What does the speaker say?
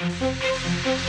嗯嗯嗯嗯